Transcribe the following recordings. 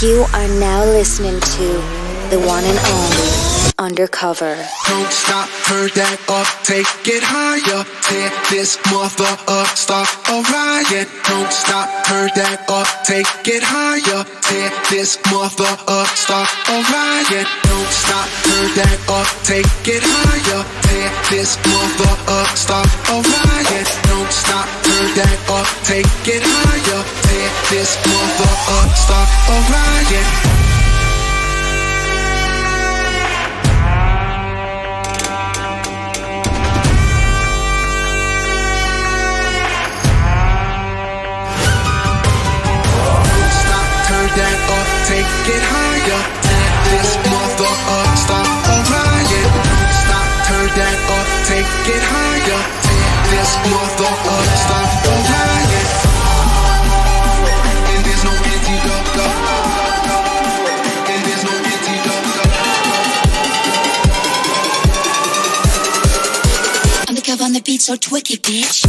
You are now listening to the one and only Onderkoffer. Don't stop, turn that up, take it higher. Tear this mother up, start a riot. Don't stop, turn that up, take it higher. Tear this mother up, start a riot. Don't stop, turn that up, take it higher. Tear this mother up, start a riot. Don't stop, turn that up, take it higher. Tear this mother up, start a riot. Take it higher. This mother up, start a riot. Stop, turn that up, take it higher. Take This mother up, start a riot. And there's no antidote. Onderkoffer on the beat, so twicky, bitch.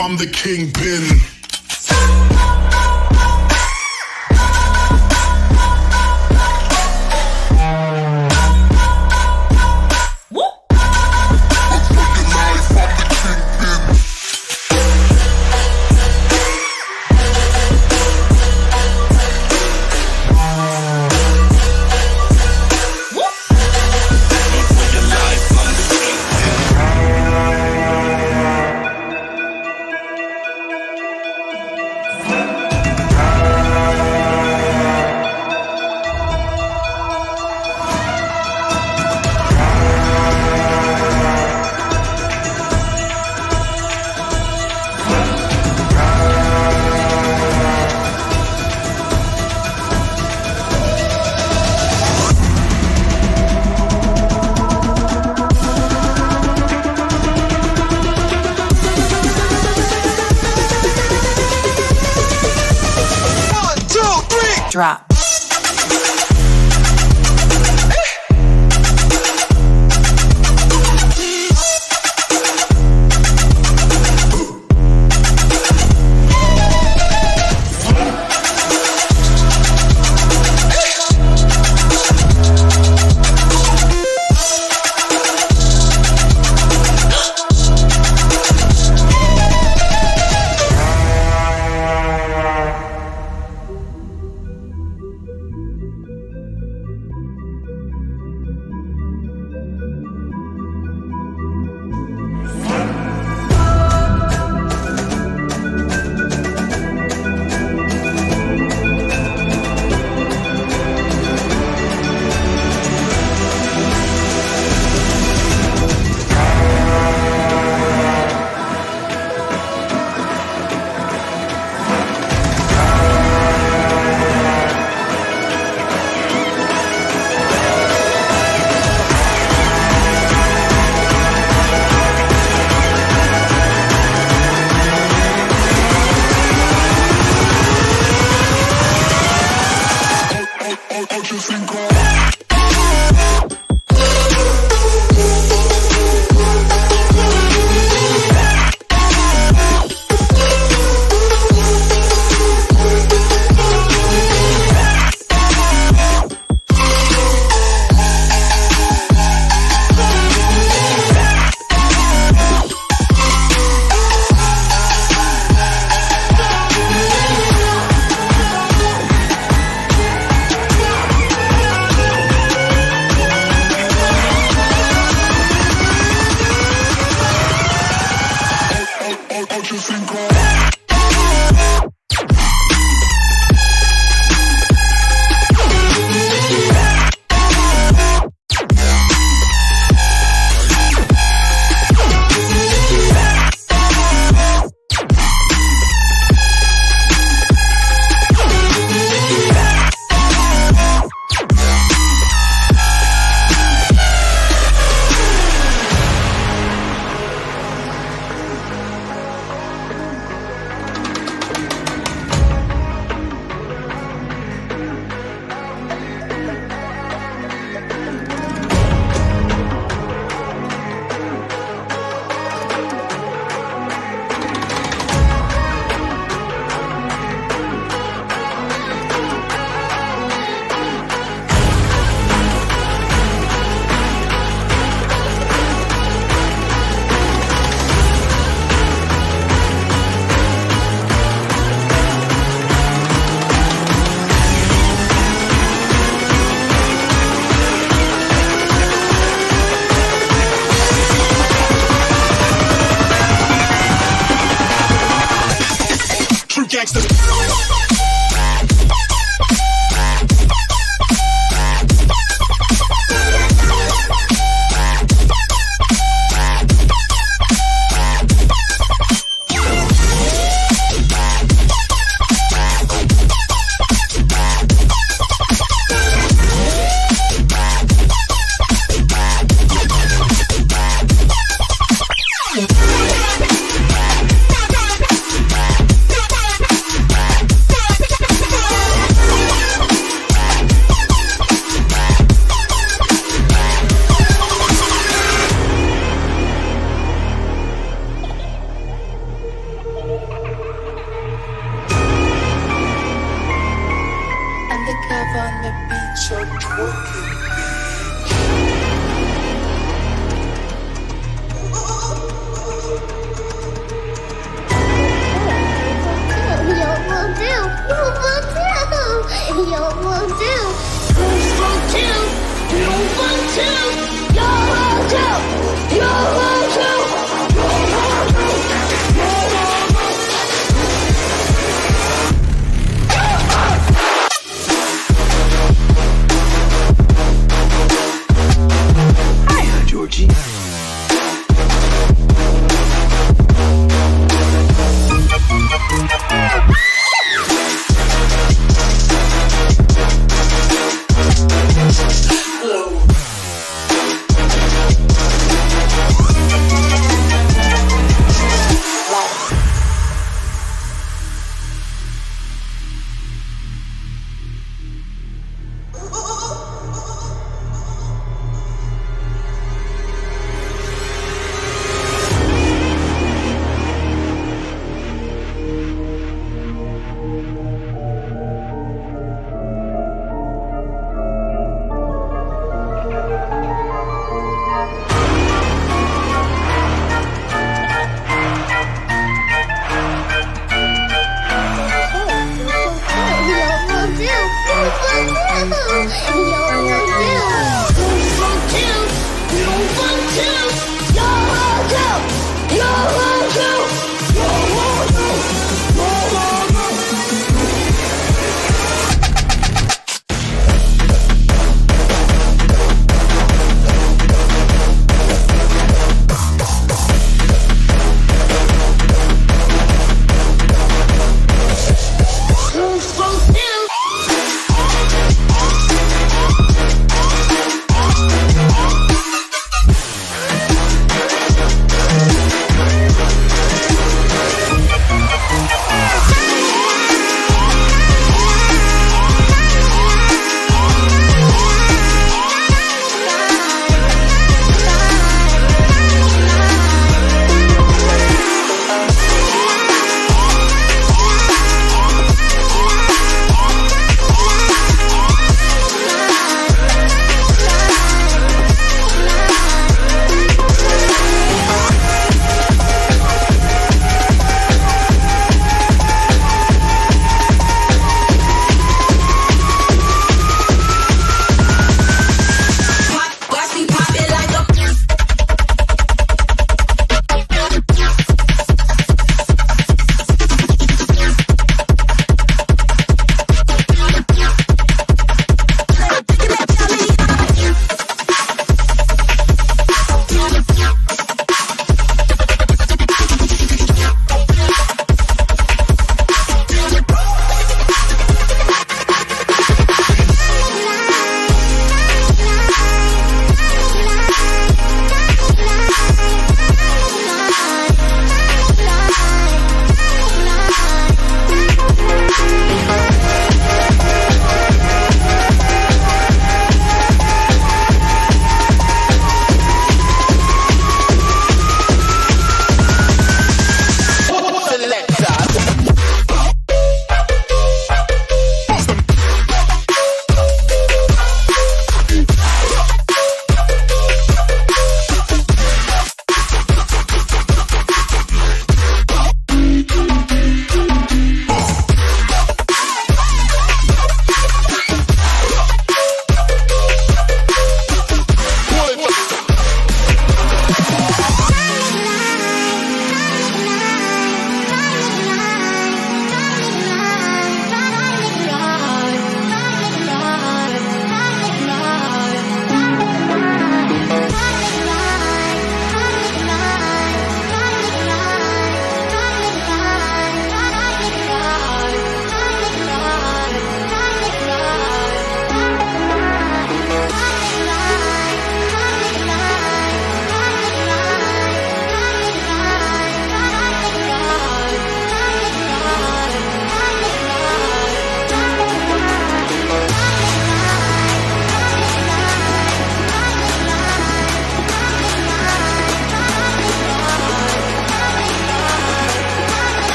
I'm the kingpin.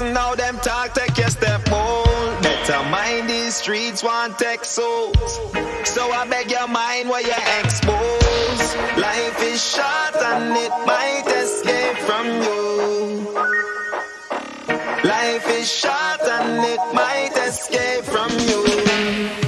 listen how them talk, take your step bold. Better mind these streets, want tech souls. So I beg your mind where you expose. Life is short and it might escape from you. Life is short and it might escape from you.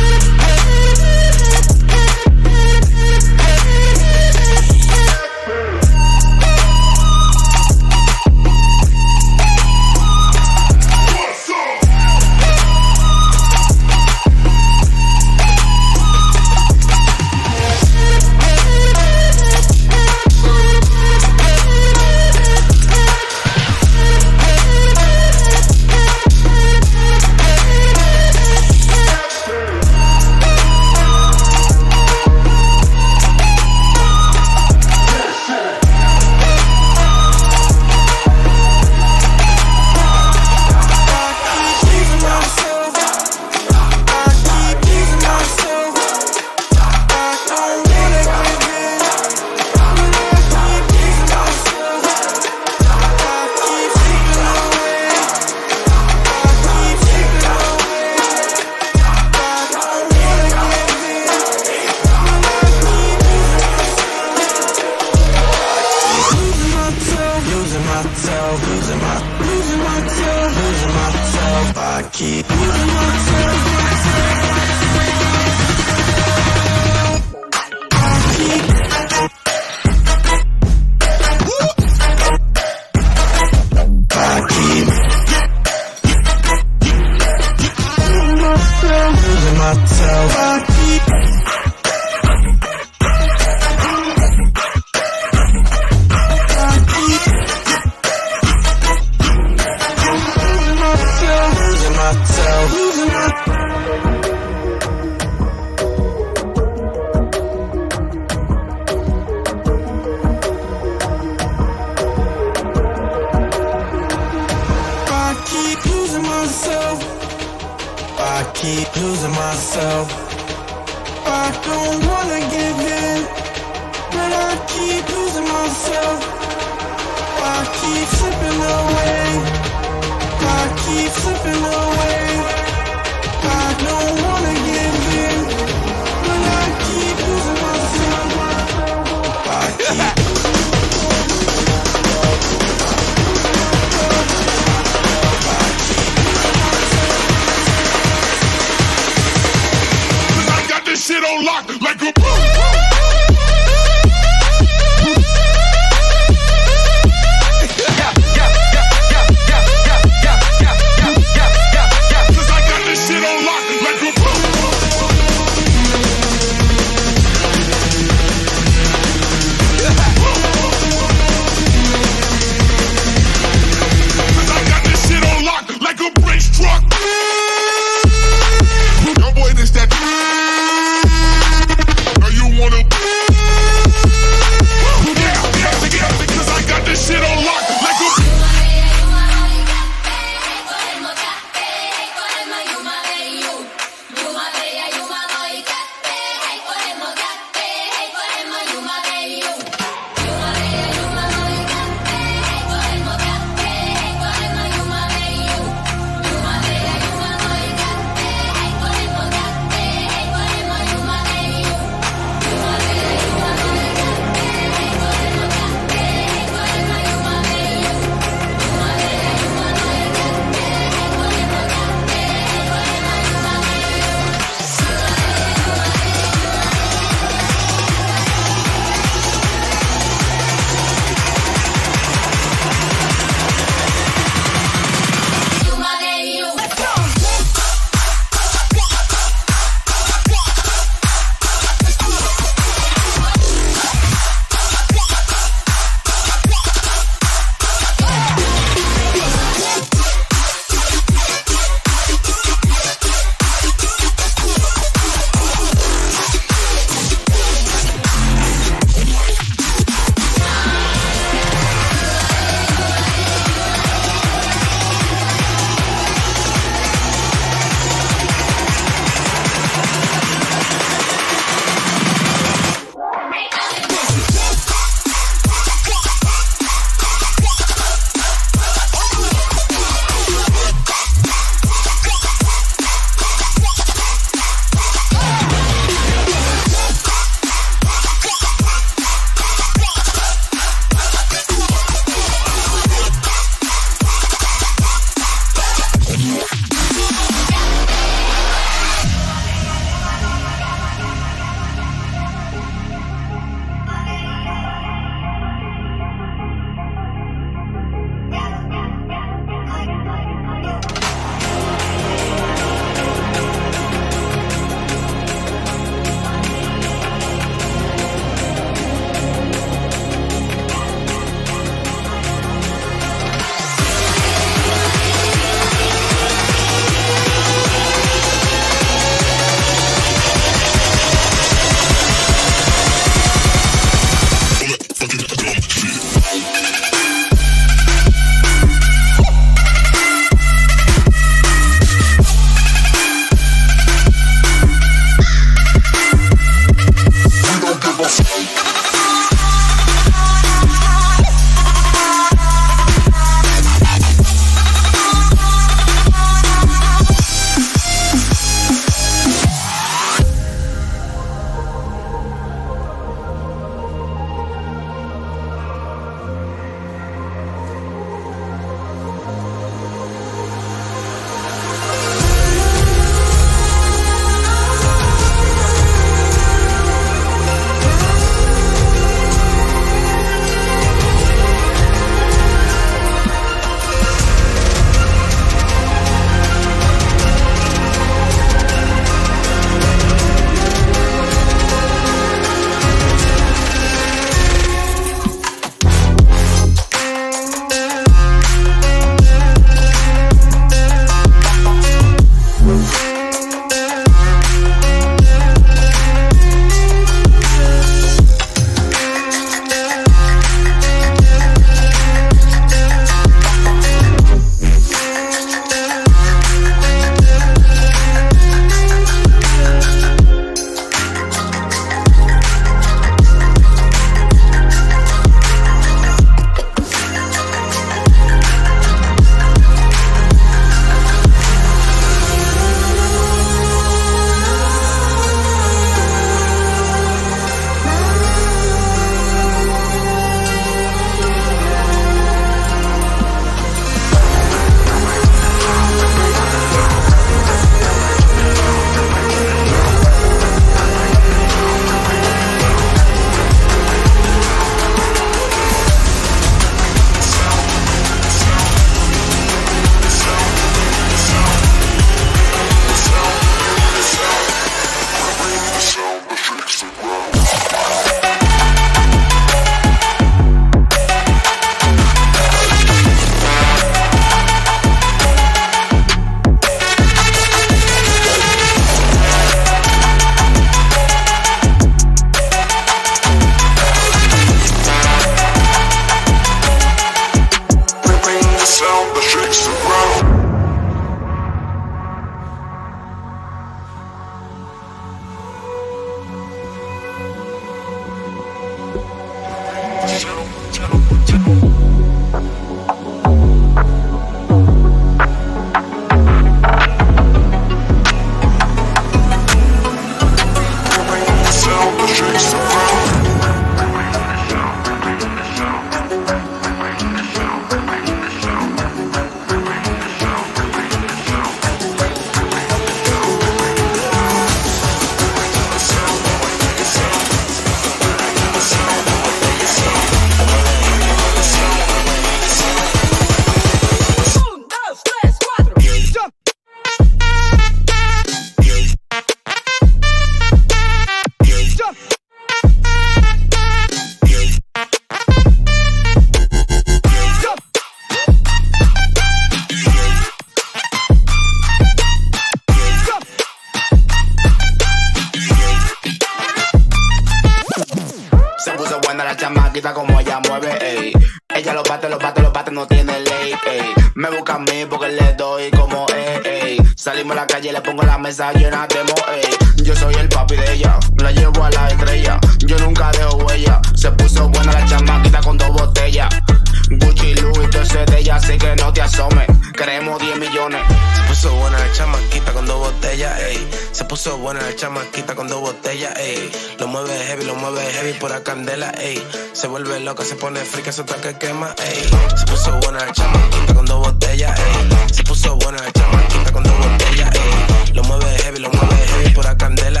Se vuelve loca, se pone frica, eso está que quema, ey. Se puso buena la chamaquita con dos botellas, ey. Se puso buena la chamaquita con dos botellas, ey. Lo mueve heavy, lo mueve heavy por la candela,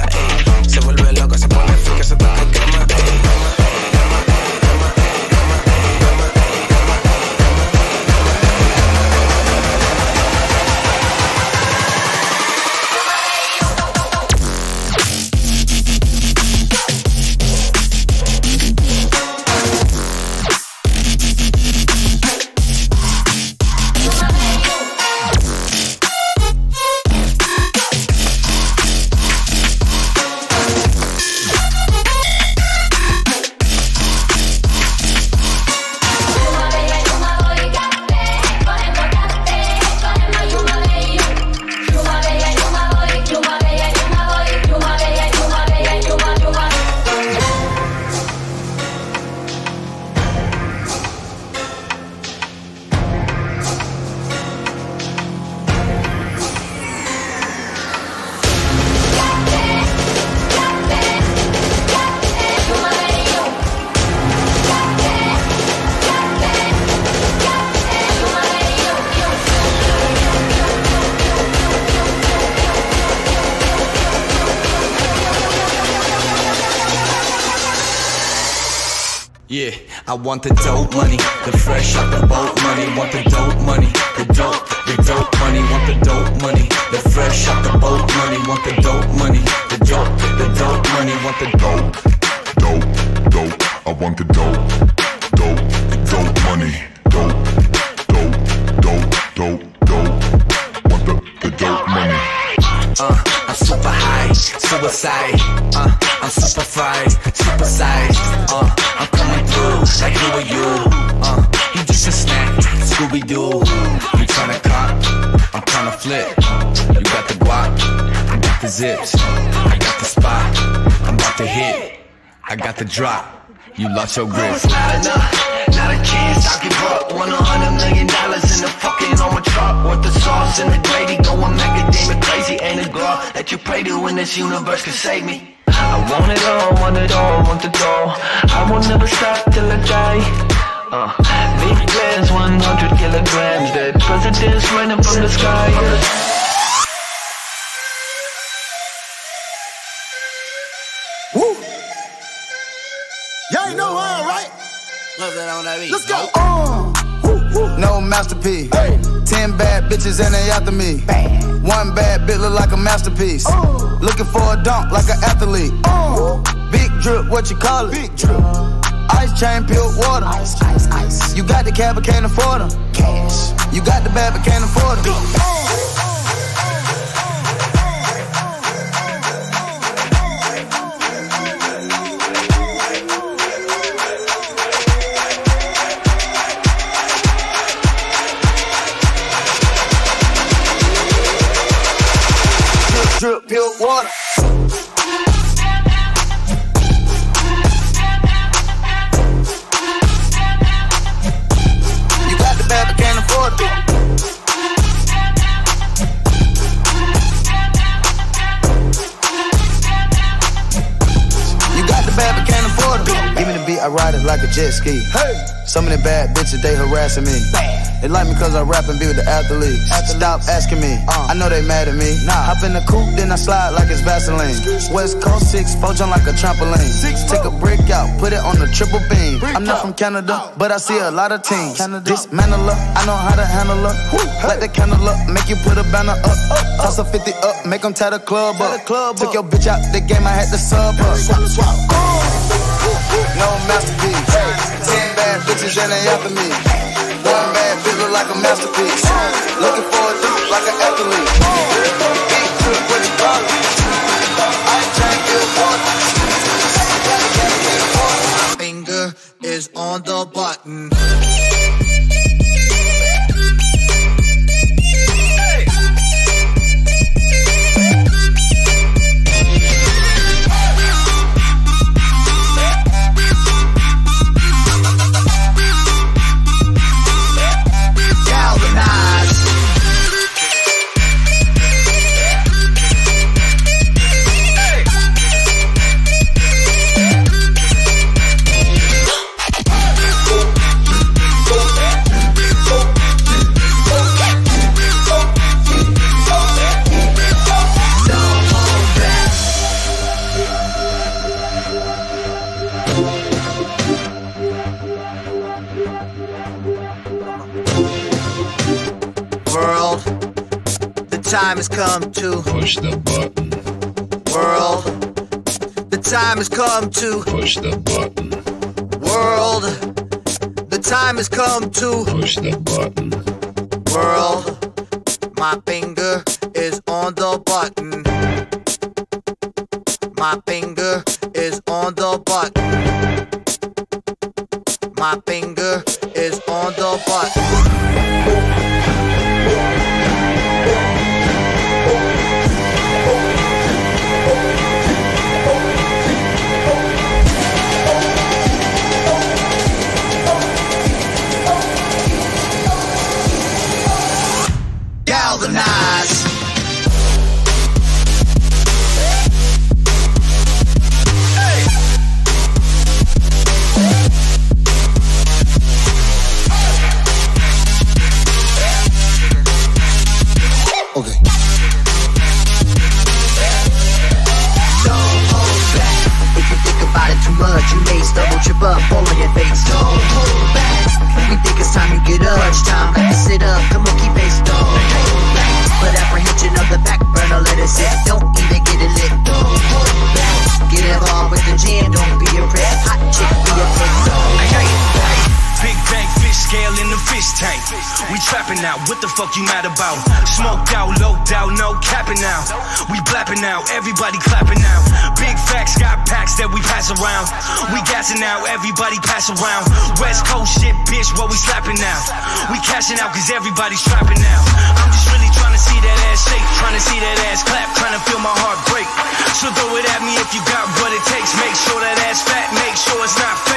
want the dope money, the fresh out the boat money. Want the dope money, the dope, the dope money. Want the dope money, the fresh out the boat money. Want the dope money, the dope, the dope money. Want the dope, Dope, dope, I want the dope, dope, the dope money, dope, dope, dope, dope, dope. Want the, the dope money. uh, I'm super high, suicide. Zips, I got the spot. I'm about to hit, I got the drop. You lost your grip. Not enough, not a chance. I give up. A hundred million dollars in the fucking on my truck. Want the sauce and the gravy, going macadamia crazy. Ain't a girl that you pray to in this universe can save me. I want it all, want it all, want it all. I will never stop till I die. Uh, big plans, 100 kilograms. Dead presidents raining from the sky. Ain't how, right? Let's go. Uh, woo, woo. No masterpiece. Ten bad bitches and they after me. One bad bitch look like a masterpiece. Uh. Looking for a dunk like an athlete. Uh. Big drip, what you call it? Big drip. Uh. Ice chain, pure water. Ice, ice, ice. You got the cab, but can't afford them. Cash. You got the bad, but can't afford them. Water. You got the bad, but can't afford it. You got the bad, but can't afford it. Give me the beat, I ride it like a jet ski. Hey. Some of the bad bitches, they harassing me. They like me cause I rap and be with the athletes. Stop asking me, I know they mad at me. Hop in the coupe, then I slide like it's Vaseline. West Coast 6, four jump like a trampoline. Six, Take a brick out, put it on the triple beam. I'm not from Canada, but I see a lot of teams. Dismantle her, I know how to handle her. Light the candle up, make you put a banner up. Toss a 50 up, make them tie the club up. Took your bitch out the game, I had to sub her. No masterpiece. Ten bad bitches and they after me. One man bitch look like a masterpiece. Looking for a dude like an athlete. Big trip with the dollar. I can't. Finger is on the button. Time has come to push the button. World, the time has come to push the button. World, the time has come to push the button. World, my finger is on the button. My finger is on the button. My finger is on the button. Stumble, trip up, fall on your face. Don't hold back. We think it's time you get up. Crunch time, sit up. Come on, keep pace. Don't hold back. Put apprehension on the back burner, let it sit. Don't even get it lit. Don't hold back. Get involved with the jam, don't be a prick. Hot chick, be a prick. Don't scale in the fish tank. We trapping now, what the fuck you mad about? Smoked out, low out, no capping now. We blapping now, everybody clapping now. Big facts got packs that we pass around. We gassing out, everybody pass around. West Coast shit, bitch, what we slapping now? We cashing out cause everybody's trapping now. I'm just really trying to see that ass shake, trying to see that ass clap, trying to feel my heart break. So throw it at me if you got what it takes. Make sure that ass fat, make sure it's not fake.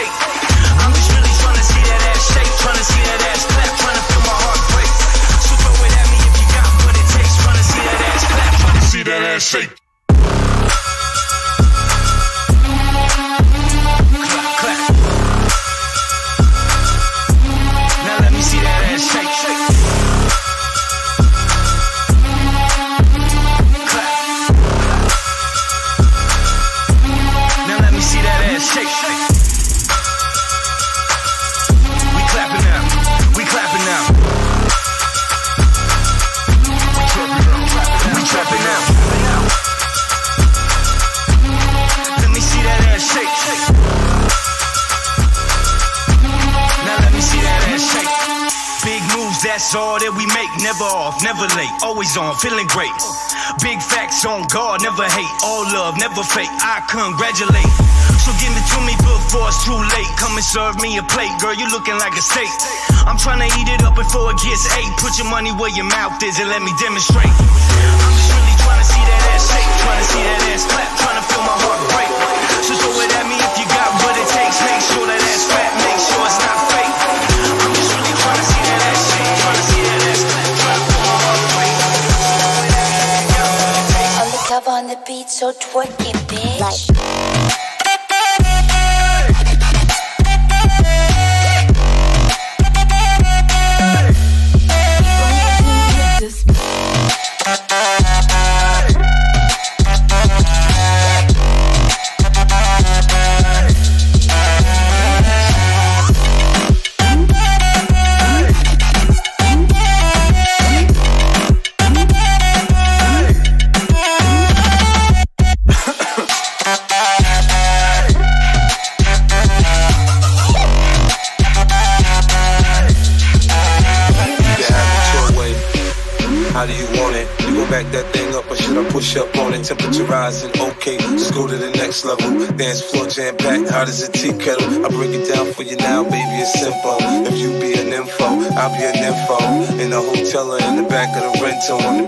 Ass shake. All that we make. Never off, never late. Always on, feeling great. Big facts on God, never hate. All love, never fake. I congratulate. So give it to me before it's too late. Come and serve me a plate, girl. You looking like a steak. I'm trying to eat it up before it gets ate. Put your money where your mouth is and let me demonstrate. I'm just really trying to see that ass shake, trying to see that ass clap, trying to feel my heart break. So throw it at me if you got what it takes. Make sure that ass fat, make sure it's not the beat, so twerk it, bitch. You the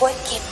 beat, so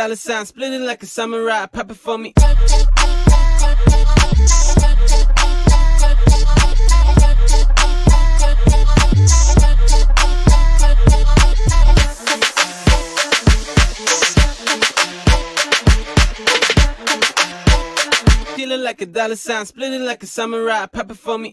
dollar sign, splitting like a samurai, pop it for me. Feeling like a dollar sign, splitting like a samurai, pop it for me.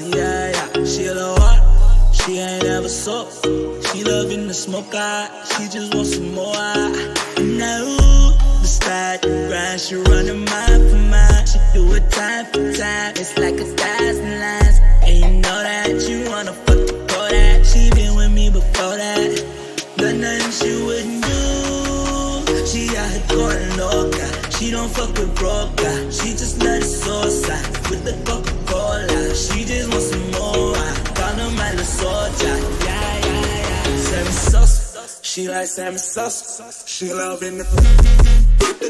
Yeah, yeah. She a little hot, she ain't ever soft. She loving the smoke out, she just wants some sus. She loving the.